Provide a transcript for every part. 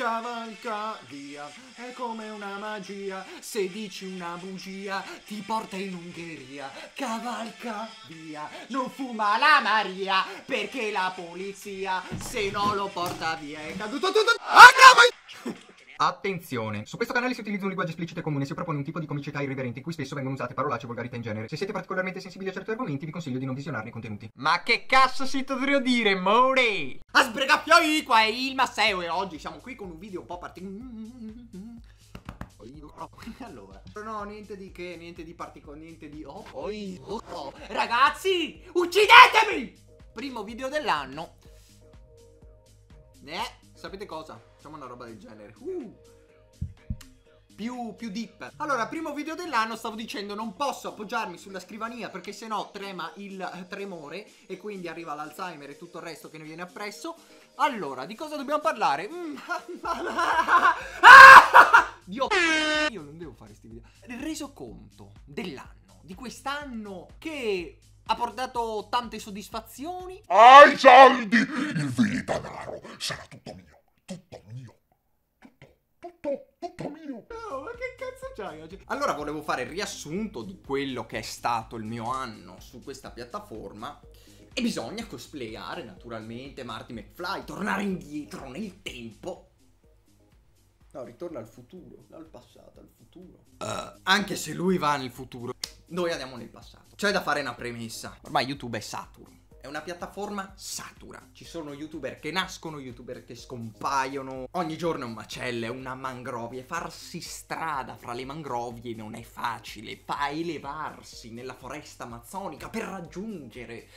cavalca via, è come una magia, se dici una bugia ti porta in Ungheria, cavalca via, non fuma la Maria, perché la polizia se no lo porta via, è caduto tutto... Ah, Attenzione! Su questo canale si utilizza un linguaggio esplicito e comune, si propone un tipo di comicità irriverente in cui spesso vengono usate parolacce e volgarità in genere. Se siete particolarmente sensibili a certi argomenti, vi consiglio di non visionarne i contenuti. Ma che cazzo si dovrebbe dire, more? A sbregafioi qua è il Masseo e oggi siamo qui con un video un po' particolare. Allora, no, niente di che, niente di particolare, niente di... Oh, oh, oh. Ragazzi, uccidetemi! Primo video dell'anno. Eh, sapete cosa? Facciamo una roba del genere. Uh. Più, più deep. Allora, primo video dell'anno stavo dicendo non posso appoggiarmi sulla scrivania perché sennò trema il tremore e quindi arriva l'Alzheimer e tutto il resto che ne viene appresso. Allora, di cosa dobbiamo parlare? Mm. Dio, io non devo fare questi video. Reso conto dell'anno, di quest'anno che ha portato tante soddisfazioni. Ai soldi! Il vile denaro sarà tutto mio tutto, mio. Oh, ma che cazzo c'hai oggi? Allora volevo fare il riassunto di quello che è stato il mio anno su questa piattaforma. E bisogna cosplayare naturalmente Marty McFly, tornare indietro nel tempo. No, ritorna al futuro, dal passato al futuro. Uh, anche se lui va nel futuro, noi andiamo nel passato. C'è da fare una premessa. Ormai YouTube è saturo. È una piattaforma satura. Ci sono youtuber che nascono, youtuber che scompaiono. Ogni giorno è un macello, è una mangrovia. Farsi strada fra le mangrovie non è facile. Fa elevarsi nella foresta amazzonica per raggiungere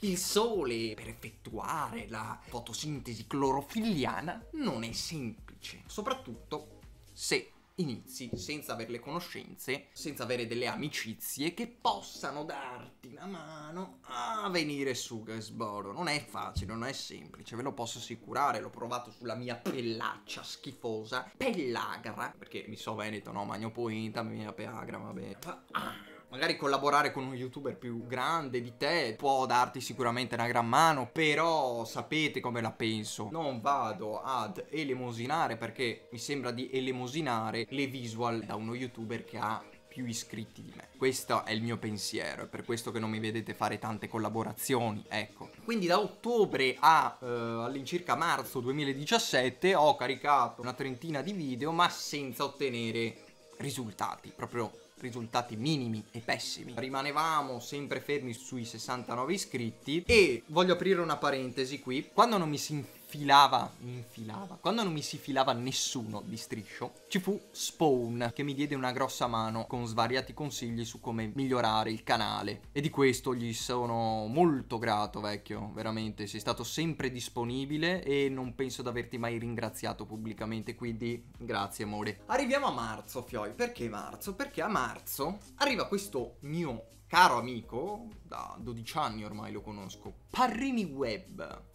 il sole, per effettuare la fotosintesi clorofilliana non è semplice. Soprattutto se inizi senza avere le conoscenze, senza avere delle amicizie che possano darti una mano a venire su Gasboro. Non è facile, non è semplice, ve lo posso assicurare, l'ho provato sulla mia pellaccia schifosa, pellagra, perché mi so veneto, no? Magno pointa, mia peagra, vabbè. Ah magari collaborare con un youtuber più grande di te può darti sicuramente una gran mano, però sapete come la penso. Non vado ad elemosinare perché mi sembra di elemosinare le visual da uno youtuber che ha più iscritti di me. Questo è il mio pensiero, è per questo che non mi vedete fare tante collaborazioni, ecco. Quindi da ottobre a eh, all'incirca marzo 2017 ho caricato una trentina di video ma senza ottenere risultati, proprio risultati minimi e pessimi. Rimanevamo sempre fermi sui 69 iscritti e voglio aprire una parentesi qui. Quando non mi si infilava, infilava, quando non mi si filava nessuno di striscio, ci fu Spawn che mi diede una grossa mano con svariati consigli su come migliorare il canale. E di questo gli sono molto grato vecchio, veramente, sei stato sempre disponibile e non penso di averti mai ringraziato pubblicamente, quindi grazie amore. Arriviamo a marzo, Fioi, perché marzo? Perché a marzo arriva questo mio caro amico, da 12 anni ormai lo conosco, Parrini Web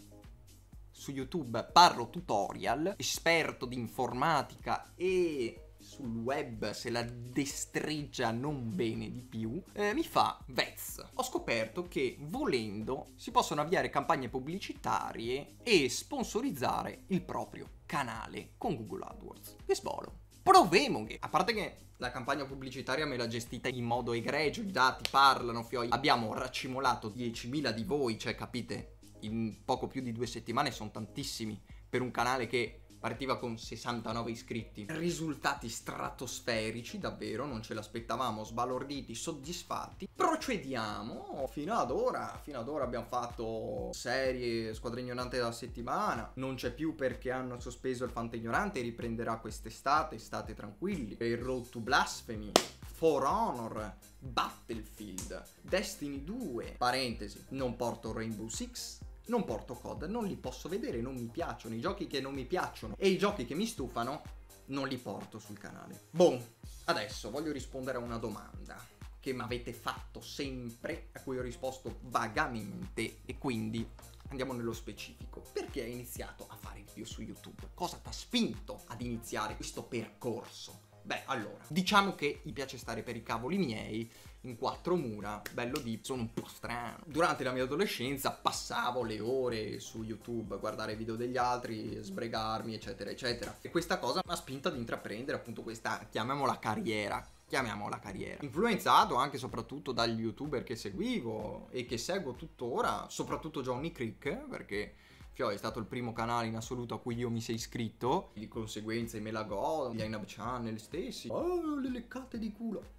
su YouTube parlo tutorial, esperto di informatica e sul web se la destreggia non bene di più, eh, mi fa Vez. Ho scoperto che volendo si possono avviare campagne pubblicitarie e sponsorizzare il proprio canale con Google AdWords. Che sbolo. Provemo che, a parte che la campagna pubblicitaria me l'ha gestita in modo egregio, i dati parlano, fioi. Abbiamo raccimolato 10.000 di voi, cioè capite? In poco più di due settimane sono tantissimi per un canale che partiva con 69 iscritti. Risultati stratosferici, davvero, non ce l'aspettavamo, sbalorditi, soddisfatti. Procediamo, fino ad ora, fino ad ora abbiamo fatto serie Squadra Ignorante della settimana, non c'è più perché hanno sospeso il Fante Ignorante, riprenderà quest'estate, state tranquilli. Il Road to Blasphemy, For Honor, Battlefield, Destiny 2, parentesi, non porto Rainbow Six, non porto COD, non li posso vedere, non mi piacciono. I giochi che non mi piacciono e i giochi che mi stufano non li porto sul canale. Boom, adesso voglio rispondere a una domanda che mi avete fatto sempre, a cui ho risposto vagamente e quindi andiamo nello specifico. Perché hai iniziato a fare video su YouTube? Cosa ti ha spinto ad iniziare questo percorso? Beh, allora, diciamo che gli piace stare per i cavoli miei in quattro mura, bello di sono un po' strano. Durante la mia adolescenza passavo le ore su YouTube a guardare video degli altri, sbregarmi, eccetera, eccetera. E questa cosa mi ha spinto ad intraprendere appunto questa, chiamiamola carriera, chiamiamola carriera. Influenzato anche e soprattutto dagli youtuber che seguivo e che seguo tuttora, soprattutto Johnny Crick, perché Fio è stato il primo canale in assoluto a cui io mi sei iscritto. Di conseguenza i Melago, gli Ainab Channel stessi. Oh, le leccate di culo.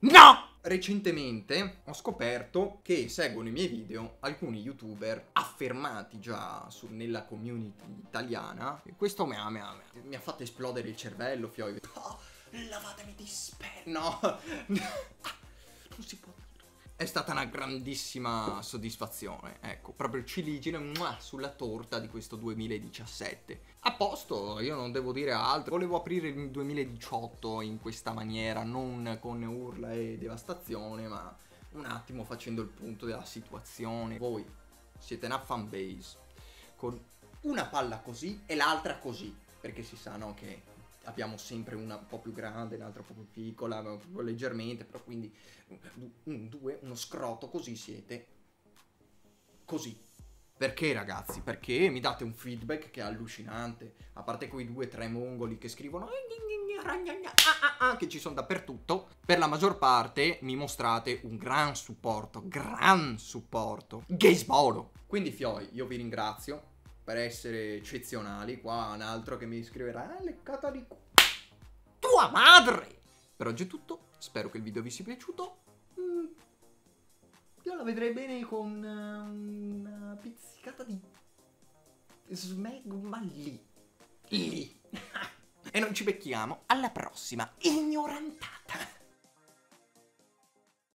No! Recentemente ho scoperto che seguono i miei video alcuni youtuber affermati già su, nella community italiana e questo mi ha, mi, ha, mi ha, fatto esplodere il cervello, Fio. Oh, lavatemi di sperma. No, non si può è stata una grandissima soddisfazione, ecco, proprio il ciligine muah, sulla torta di questo 2017. A posto, io non devo dire altro, volevo aprire il 2018 in questa maniera, non con urla e devastazione, ma un attimo facendo il punto della situazione. Voi siete una fanbase con una palla così e l'altra così, perché si sa no, che abbiamo sempre una un po' più grande, l'altra un po' più piccola, leggermente, però quindi un, due, uno scroto, così siete così. Perché ragazzi? Perché mi date un feedback che è allucinante, a parte quei due tre mongoli che scrivono che ci sono dappertutto, per la maggior parte mi mostrate un gran supporto, gran supporto, Gaysboro. Quindi Fioi, io vi ringrazio, per essere eccezionali. Qua un altro che mi scriverà, ah, leccata di tua madre! Per oggi è tutto, spero che il video vi sia piaciuto. Mm, io la vedrei bene con uh, una pizzicata di smegma lì. Lì. e non ci becchiamo alla prossima ignorantata.